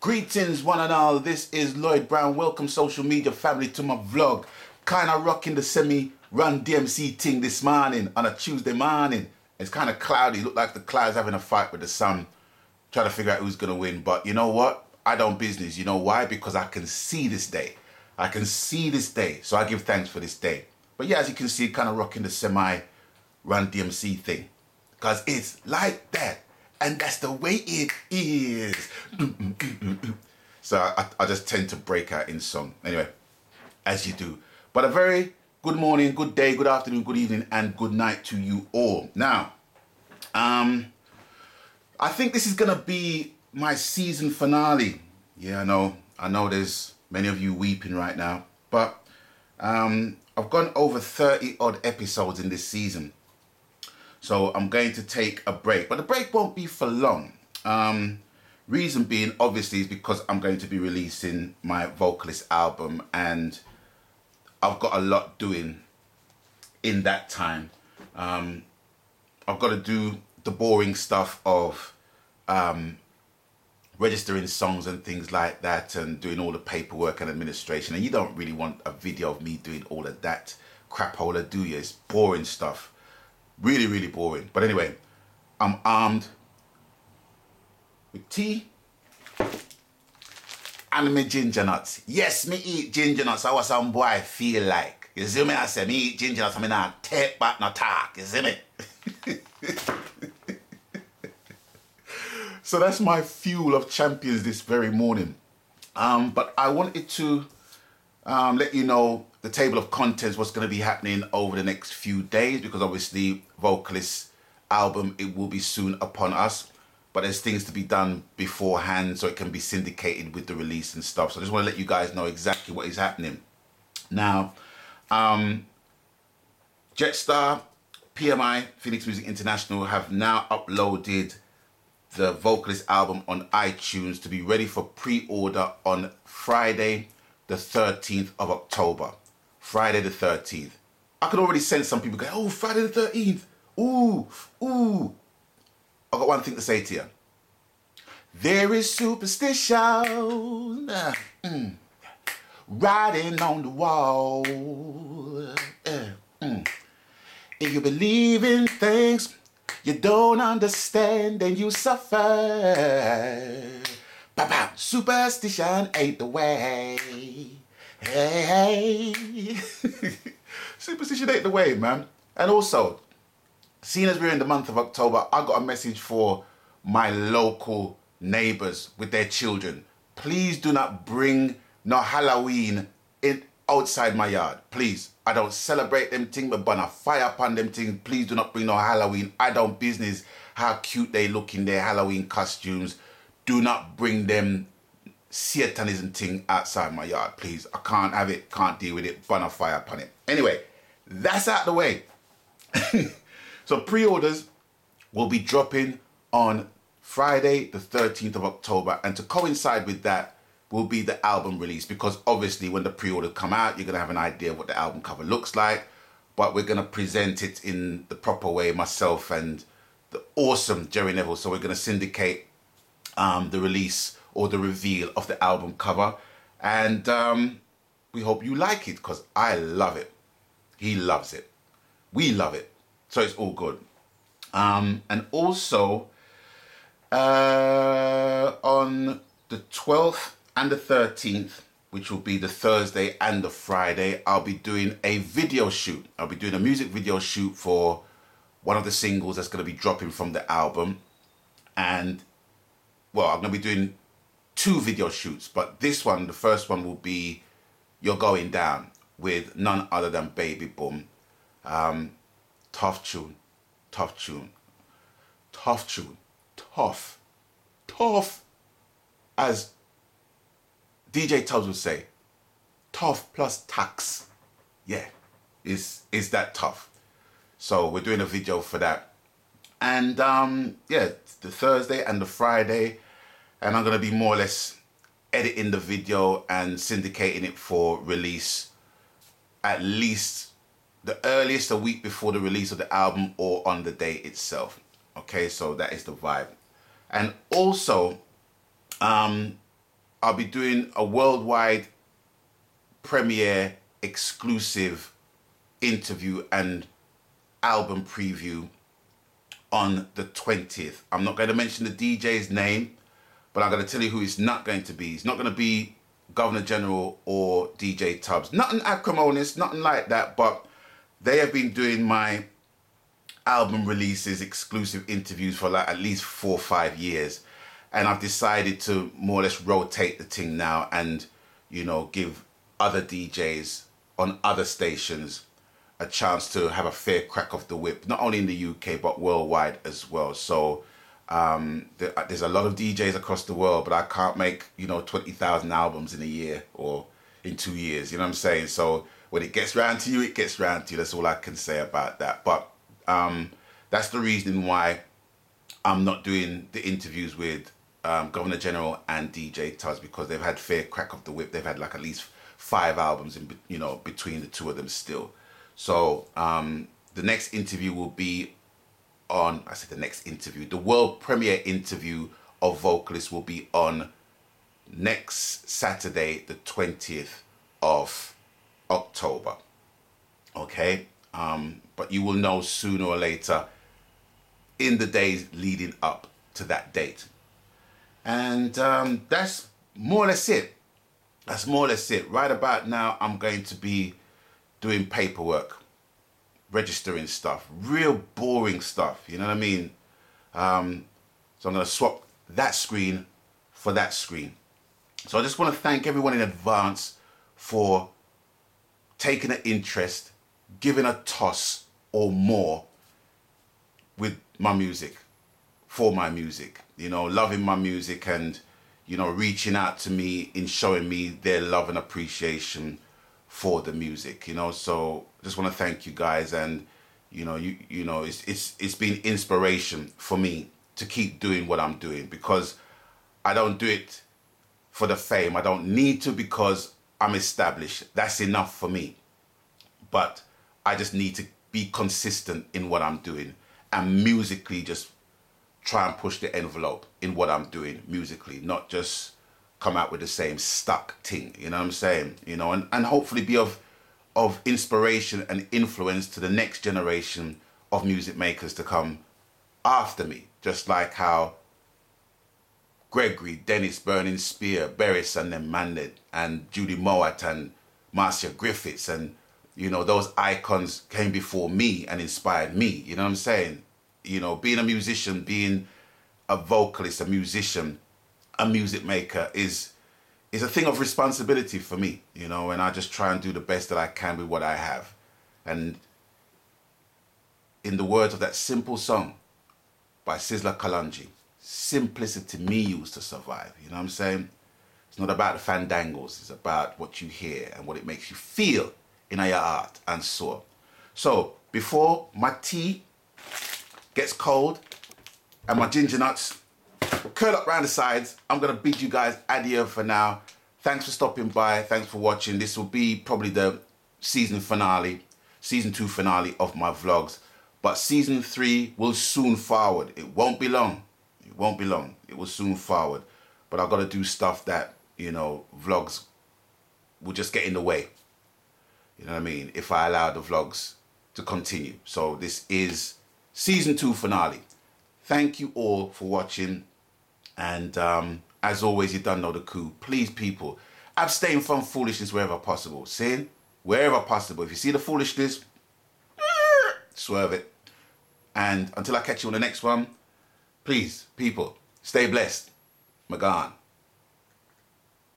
Greetings, one and all. This is Lloyd Brown. Welcome, social media family, to my vlog. Kind of rocking the semi Run-DMC thing this morning on a Tuesday morning. It's kind of cloudy. Look like the clouds having a fight with the sun. Trying to figure out who's going to win. But you know what? I don't business. You know why? Because I can see this day. I can see this day. So I give thanks for this day. But yeah, as you can see, kind of rocking the semi Run-DMC thing. Because it's like that. And that's the way it is. so I, I just tend to break out in song. Anyway, as you do. But a very good morning, good day, good afternoon, good evening, and good night to you all. Now, um, I think this is gonna be my season finale. Yeah, I know, I know there's many of you weeping right now, but um, I've gone over 30 odd episodes in this season. So I'm going to take a break, but the break won't be for long. Um, reason being, obviously, is because I'm going to be releasing my vocalist album and I've got a lot doing in that time. Um, I've got to do the boring stuff of um, registering songs and things like that and doing all the paperwork and administration. And you don't really want a video of me doing all of that crap, crapola, do you? It's boring stuff. Really, really boring. But anyway, I'm armed with tea and me ginger nuts. Yes, me eat ginger nuts. How some boy I feel like. You see me? I say me eat ginger nuts. I mean, I take back no talk. You see me? so that's my fuel of champions this very morning. Um, but I wanted to um, let you know the table of contents, what's going to be happening over the next few days, because obviously vocalist album it will be soon upon us but there's things to be done beforehand so it can be syndicated with the release and stuff. So I just want to let you guys know exactly what is happening. Now, um, Jetstar, PMI, Phoenix Music International have now uploaded the vocalist album on iTunes to be ready for pre-order on Friday, the 13th of October. Friday the 13th. I could already sense some people go, oh, Friday the 13th. Ooh, ooh. I've got one thing to say to you. There is superstition mm, writing on the wall. Uh, mm. If you believe in things you don't understand, then you suffer. Ba-ba, superstition ain't the way. Hey, hey. superstition ain't the way, man. And also, seeing as we're in the month of October, I got a message for my local neighbors with their children. Please do not bring no Halloween in outside my yard. Please. I don't celebrate them thing, but burn a fire upon them thing. Please do not bring no Halloween. I don't business how cute they look in their Halloween costumes. Do not bring them Satanism thing outside my yard, please. I can't have it, can't deal with it, burn a fire upon it. Anyway, that's out the way. So pre-orders will be dropping on Friday, the 13th of October. And to coincide with that will be the album release because obviously when the pre-orders come out, you're to have an idea of what the album cover looks like. But we're to present it in the proper way, myself and the awesome Jerry Neville. So we're to syndicate um, the release or the reveal of the album cover. And um, we hope you like it because I love it. He loves it. We love it. So it's all good. Um, and also uh, on the 12th and the 13th, which will be the Thursday and the Friday, I'll be doing a video shoot. I'll be doing a music video shoot for one of the singles that's going to be dropping from the album. And well, I'm going to be doing two video shoots, but this one, the first one will be You're Going Down with none other than Baby Boom. Um, tough tune, tough tune, tough tune, tough, tough, as DJ Tubbs would say, tough plus tax. Yeah, is is that tough? So we're doing a video for that. And um, yeah, the Thursday and the Friday, and I'm gonna be more or less editing the video and syndicating it for release at least the earliest a week before the release of the album or on the day itself. Okay, so that is the vibe. And also, um, I'll be doing a worldwide premiere exclusive interview and album preview on the 20th. I'm not going to mention the DJ's name, but I'm going to tell you who it's not going to be. It's not going to be Governor General or DJ Tubbs. Nothing acrimonious, nothing like that, but they have been doing my album releases, exclusive interviews for like at least four or five years. And I've decided to more or less rotate the thing now and, you know, give other DJs on other stations a chance to have a fair crack of the whip, not only in the UK but worldwide as well. So um, there, there's a lot of DJs across the world, but I can't make you know twenty thousand albums in a year or in two years. You know what I'm saying? So when it gets round to you, it gets round to you. That's all I can say about that. But um, that's the reason why I'm not doing the interviews with um, Governor General and DJ Tubbs because they've had fair crack of the whip. They've had like at least five albums in you know between the two of them still. So um, the next interview will be on. I said the next interview. The world premiere interview of vocalists will be on next Saturday, the twentieth of October. Okay, um, but you will know sooner or later in the days leading up to that date. And um, that's more or less it. That's more or less it. Right about now, I'm going to be doing paperwork, registering stuff, real boring stuff. You know what I mean? Um, so I'm going to swap that screen for that screen. So I just want to thank everyone in advance for taking an interest, giving a toss or more with my music, for my music, you know, loving my music and, you know, reaching out to me in showing me their love and appreciation for the music, you know. So just want to thank you guys, and you know, you you know, it's it's it's been inspiration for me to keep doing what I'm doing because I don't do it for the fame. I don't need to because I'm established. That's enough for me. But I just need to be consistent in what I'm doing and musically just try and push the envelope in what I'm doing musically, not just come out with the same stuck thing. You know what I'm saying? You know, and, and hopefully be of of inspiration and influence to the next generation of music makers to come after me. Just like how Gregory, Dennis Burning Spear, Beres and them Manded, and Judy Mowatt and Marcia Griffiths and you know those icons came before me and inspired me. You know what I'm saying? You know, being a musician, being a vocalist, a musician, a music maker is is a thing of responsibility for me, you know, and I just try and do the best that I can with what I have. And in the words of that simple song by Sizzla Kalonji, simplicity me used to survive. You know what I'm saying? It's not about the fandangles, it's about what you hear and what it makes you feel in your heart and soul. So before my tea gets cold and my ginger nuts curl up around the sides. I'm going to bid you guys adieu for now. Thanks for stopping by. Thanks for watching. This will be probably the season finale, season two finale of my vlogs. But season three will soon forward. It won't be long. It won't be long. It will soon forward. But I've got to do stuff that, you know, vlogs will just get in the way. You know what I mean? If I allow the vlogs to continue. So this is season two finale. Thank you all for watching. And um, as always, you don't know the coup. Please, people, abstain from foolishness wherever possible. Sin, wherever possible. If you see the foolishness, swerve it. And until I catch you on the next one, please, people, stay blessed. Magan.